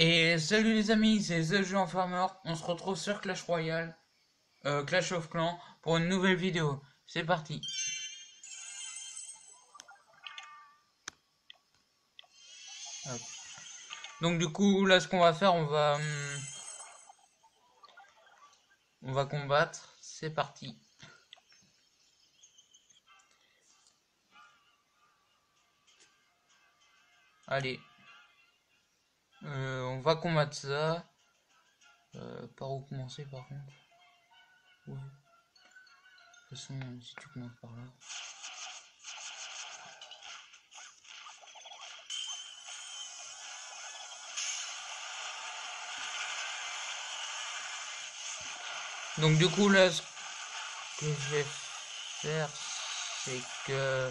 Et salut les amis, c'est The Jeu Farmer. On se retrouve sur Clash Royale, euh, Clash of Clans, pour une nouvelle vidéo. C'est parti. Donc du coup, là, ce qu'on va faire, on va, hum, on va combattre. C'est parti. Allez. Euh, on va combattre ça. Euh, par où commencer par contre? De toute façon, si tu commences par là. Donc du coup là, ce que je vais faire, c'est que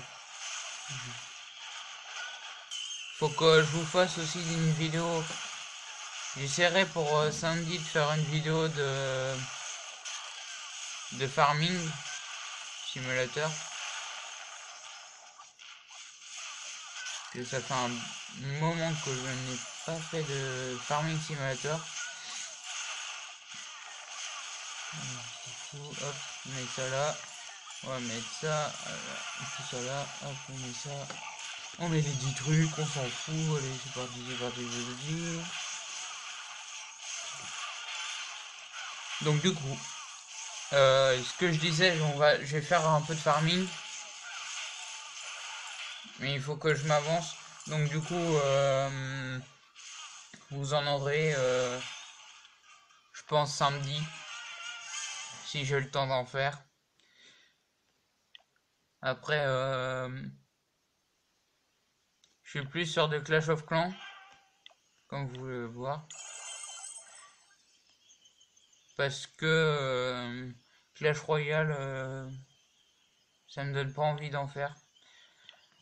faut que je vous fasse aussi une vidéo. J'essaierai pour euh, samedi de faire une vidéo de de farming simulateur. Que ça fait un moment que je n'ai pas fait de farming simulateur. hop, on met ça là. On va mettre ça, tout ça là, met ça. On met les 10 trucs, on s'en fout, allez, c'est parti, c'est parti, je. Donc du coup, euh, ce que je disais, on va, je vais faire un peu de farming. Mais il faut que je m'avance. Donc du coup, euh, vous en aurez, euh, je pense, samedi si j'ai le temps d'en faire. Après, je suis plus sur de Clash of Clans, comme vous le voir. Parce que euh, Clash Royale, euh, ça me donne pas envie d'en faire.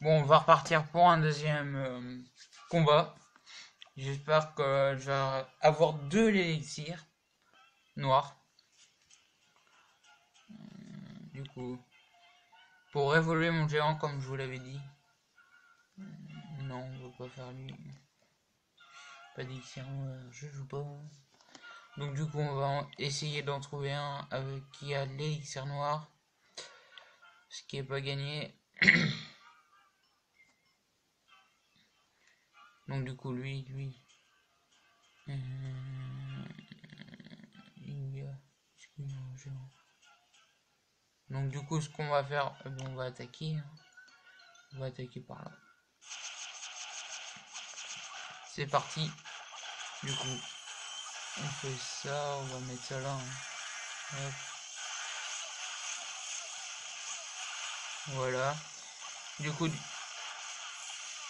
Bon, on va repartir pour un deuxième combat. J'espère que je vais avoir deux élixirs noirs du coup. Pour évoluer mon géant, comme je vous l'avais dit. On va pas faire lui. Pas d'élixir, je joue pas. Donc du coup, on va essayer d'en trouver un avec qui a l'élixir noir. Ce qui est pas gagné. Donc du coup, lui, lui. Euh. Donc du coup, ce qu'on va faire, ben, on va attaquer. Hein. On va attaquer par là. C'est parti. Du coup, on fait ça, on va mettre ça là. Hein. Voilà. Du coup,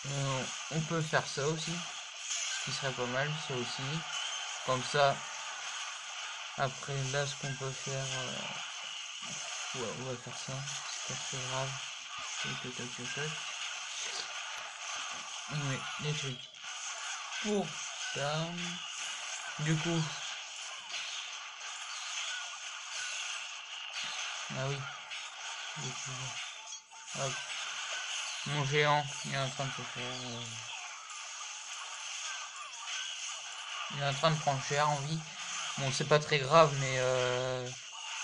euh, on peut faire ça aussi. Ce qui serait pas mal, ça aussi. Comme ça, après là, ce qu'on peut faire... Euh, on va faire ça, c'est pas très grave. Tac, tac, tac, tac. Ouais, les trucs. Pour. Du coup. Ah oui. Hop. Mon géant, il est en train de faire. Euh... Il est en train de prendre cher en vie. Bon, c'est pas très grave, mais euh,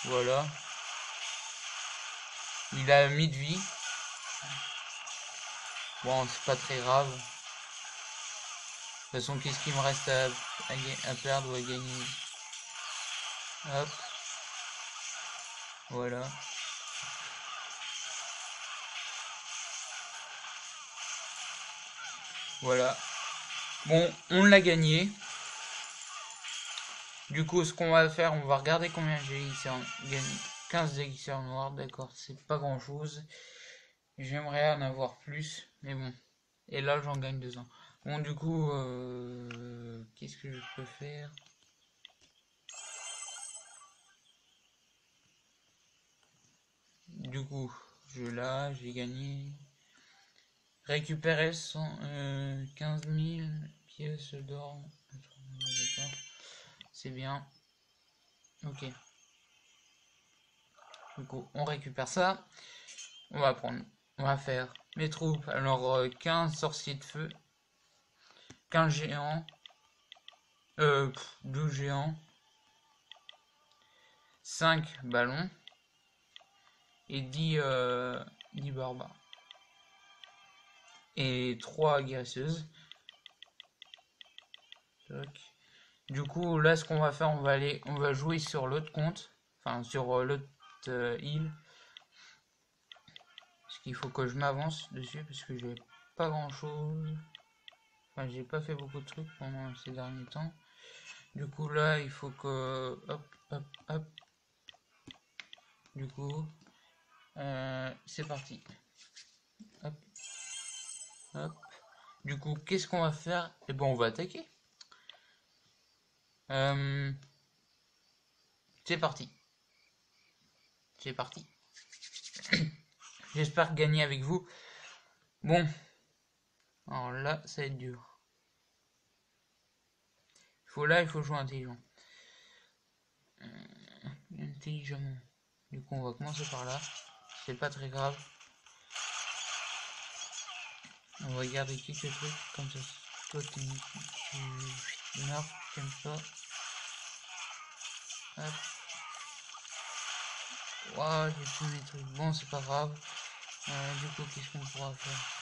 voilà. Il a mis de vie. Bon, c'est pas très grave. De toute façon, qu'est-ce qu'il me reste à, à, perdre ou à gagner? Hop. Voilà. Voilà. Bon, on l'a gagné. Du coup, ce qu'on va faire, on va regarder combien j'ai gagné. 15 élixirs noirs, d'accord, c'est pas grand chose. J'aimerais en avoir plus, mais bon. Et là, j'en gagne deux ans. Bon, du coup, euh, qu'est-ce que je peux faire? Du coup, je là, j'ai gagné. Récupérer 15 000 pièces d'or. C'est bien. Ok. Du coup, on récupère ça. On va prendre, on va faire mes troupes. Alors, 15 euh, sorciers de feu, 15 géants, Euh, 12 géants. 5 ballons. Et 10, euh, 10 barbares. Et 3 guérisseuses. Du coup, là, ce qu'on va faire, on va aller, on va jouer sur l'autre compte, enfin sur euh, l'autre euh, île. Parce qu'il faut que je m'avance dessus parce que j'ai pas grand chose. J'ai pas fait beaucoup de trucs pendant ces derniers temps. Du coup, là, il faut que, hop, hop, hop. Du coup, euh, c'est parti. Hop, hop. Du coup, qu'est-ce qu'on va faire? Eh bon, on va attaquer. Euh, c'est parti. C'est parti. J'espère gagner avec vous. Bon. Alors là, ça va être dur. Faut là, il faut jouer intelligent. Euh, intelligemment. Du coup, on va commencer par là. C'est pas très grave. On va garder quelques trucs comme ça. Toi, tu, meurs, comme ça. Hop. J'ai plus mes trucs. Bon, c'est pas grave. Euh, du coup, qu'est-ce qu'on pourra faire?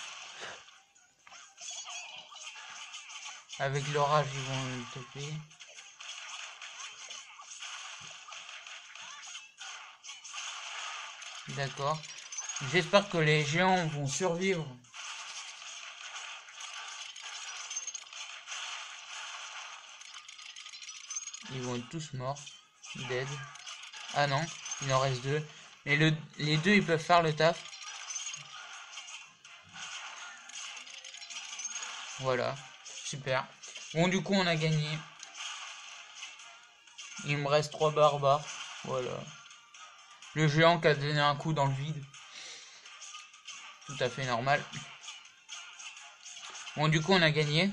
Avec l'orage, ils vont le toper. D'accord. J'espère que les géants vont survivre. Ils vont être tous morts. Dead. Ah non, il en reste deux. Mais le, les deux, ils peuvent faire le taf. Voilà. Super. Bon, du coup, on a gagné. Il me reste trois barbares. Voilà. Le géant qui a donné un coup dans le vide. Tout à fait normal. Bon, du coup, on a gagné.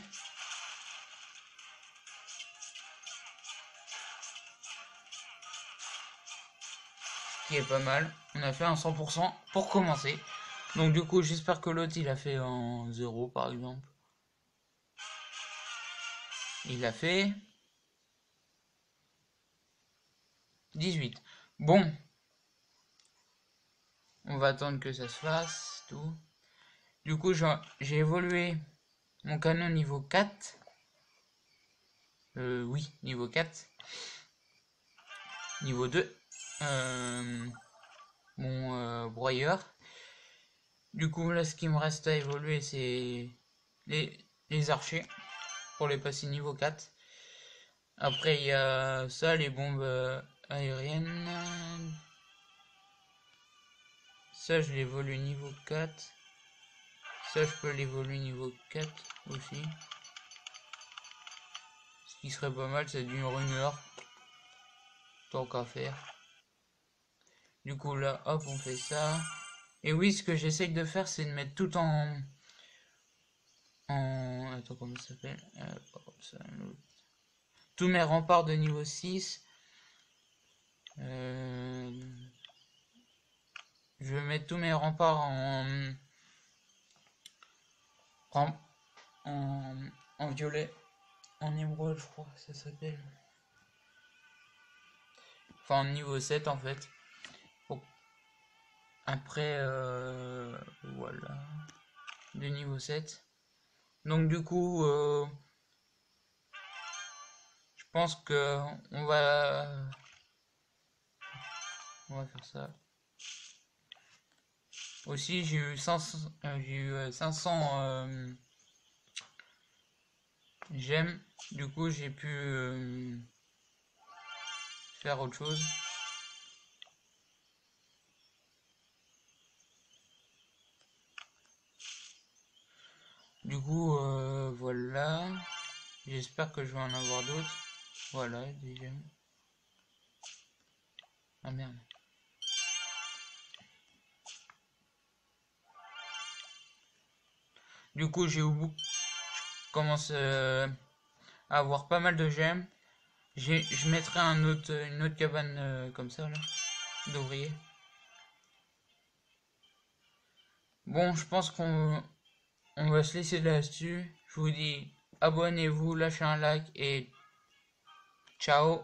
qui est pas mal. On a fait un 100% pour commencer. Donc du coup, j'espère que l'autre, il a fait en 0 par exemple. Il a fait 18. Bon. On va attendre que ça se fasse, tout. Du coup, j'ai évolué mon canon niveau 4. Euh, oui, niveau 4. Niveau 2 euh, mon euh, broyeur. Du coup, là, ce qui me reste à évoluer, c'est les, les archers pour les passer niveau 4. Après, il y a ça, les bombes euh, aériennes. Ça, je l'évolue niveau 4. Ça, je peux l'évoluer niveau 4 aussi. Ce qui serait pas mal, ça dure une heure. Tant qu'à faire. Du coup, là, hop, on fait ça. Et oui, ce que j'essaye de faire, c'est de mettre tout en... En... Attends, comment ça s'appelle? Euh, Tous mes remparts de niveau 6. Euh, je vais mettre tous mes remparts en... En, violet. En émeraude, je crois, ça s'appelle. Enfin, niveau 7, en fait. Après, euh, voilà. Du niveau 7. Donc du coup, euh, je pense que on va... On va faire ça. Aussi, j'ai eu 500, euh, j'ai eu 500 j'aime. Du coup, j'ai pu faire autre chose. Du coup, euh, voilà. J'espère que je vais en avoir d'autres. Voilà, déjà. Ah merde. Du coup, j'ai au bout. Je commence euh, à avoir pas mal de gemmes. Je mettrai une autre cabane euh, comme ça, là. D'ouvrier. Bon, je pense qu'on on va se laisser là-dessus. Je vous dis abonnez-vous, lâchez un like et ciao